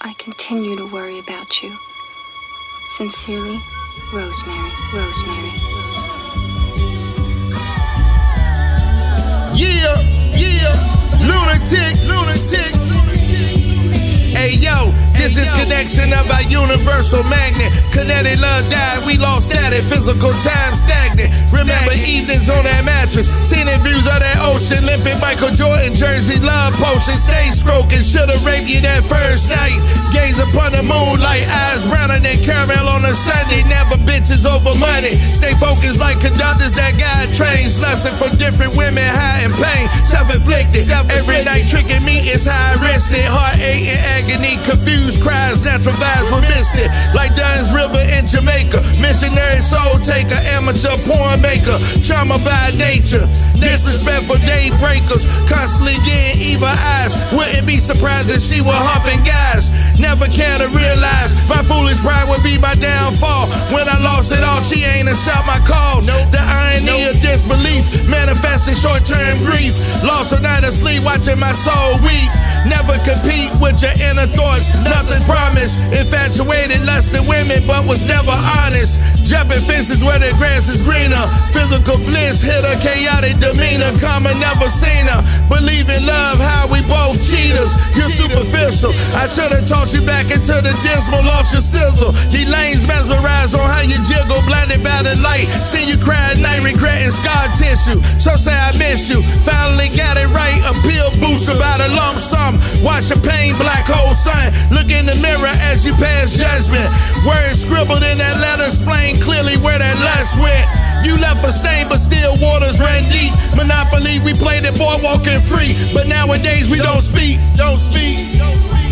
I continue to worry about you. Sincerely, Rosemary. Rosemary. Yeah, yeah, lunatic, lunatic. Hey yo, this is connection of our universal magnet. Kinetic love died, we lost static, physical time stagnant. Remember evenings on that mattress, scenic views of that ocean, limping Michael Jordan jersey, love potion, stay stroking. Should've raped you that first night. Gaze upon the moonlight, eyes browner than caramel on a Sunday. Never bitches over money. Stay focused like conductors that guide trains. Lesson for different women, high in pain, self-inflicted. Every night tricking me is high risk, heart ache and agony, confused cries, natural vibes were misted. Like Dunn's River in Jamaica, missionary soul taker, amateur porn maker, trauma by nature. Disrespectful day breakers, constantly getting evil eyes. Wouldn't be surprised if she were humping guys. Never care to realize my foolish pride would be my downfall. When I lost it all, she ain't accept my calls. The irony of disbelief, manifesting short term grief. Lost a night of sleep, watching my soul weep. Never compete with your inner thoughts, promised. Than women, but was never honest. Jumping fences where the grass is greener. Physical bliss hit a chaotic demeanor. Karma never seen her. Believe in love, how we both cheaters. You're superficial. I should have taught you back into the dismal, lost your sizzle. These lanes mesmerize on how you jiggle, blinded by the light. See you cry at night, regretting scar tissue. Some say I miss you. Finally got it right. A pill booster by the lump sum. Watch a pain, black hole sun. Look in the mirror as you pass scribbled in that letter explain clearly where that lust went. You left a stain, but still waters ran deep. Monopoly, we played it boy walking free. But nowadays we don't speak, don't speak. Don't speak.